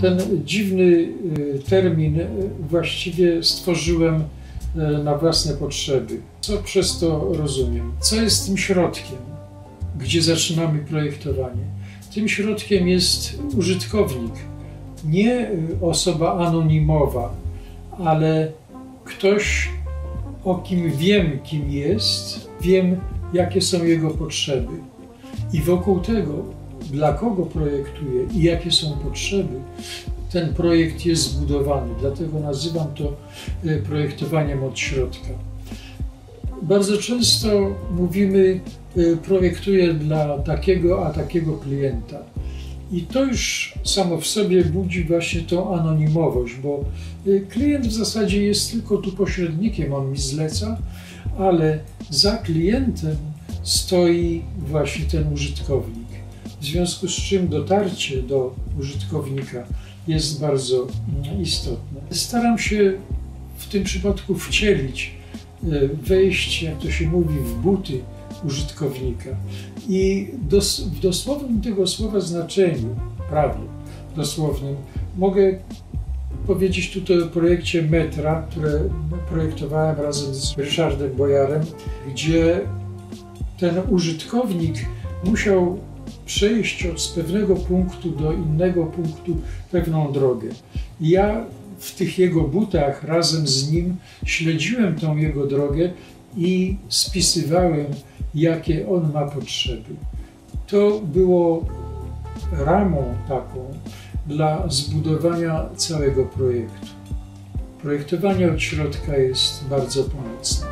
Ten dziwny y, termin y, właściwie stworzyłem y, na własne potrzeby. Co przez to rozumiem? Co jest tym środkiem, gdzie zaczynamy projektowanie? Tym środkiem jest użytkownik, nie osoba anonimowa, ale ktoś, o kim wiem, kim jest, wiem, jakie są jego potrzeby. I wokół tego, dla kogo projektuję i jakie są potrzeby, ten projekt jest zbudowany. Dlatego nazywam to e, projektowaniem od środka. Bardzo często mówimy, e, projektuję dla takiego, a takiego klienta. I to już samo w sobie budzi właśnie tą anonimowość, bo y, klient w zasadzie jest tylko tu pośrednikiem, on mi zleca, ale za klientem stoi właśnie ten użytkownik. W związku z czym dotarcie do użytkownika jest bardzo mm, istotne. Staram się w tym przypadku wcielić, y, wejść, jak to się mówi, w buty użytkownika. I dos, w dosłownym tego słowa znaczeniu, prawie dosłownym, mogę powiedzieć tutaj o projekcie Metra, które projektowałem razem z Ryszardem Bojarem, gdzie ten użytkownik musiał przejść z pewnego punktu do innego punktu pewną drogę. Ja w tych jego butach razem z nim śledziłem tą jego drogę i spisywałem jakie on ma potrzeby. To było ramą taką dla zbudowania całego projektu. Projektowanie od środka jest bardzo pomocne.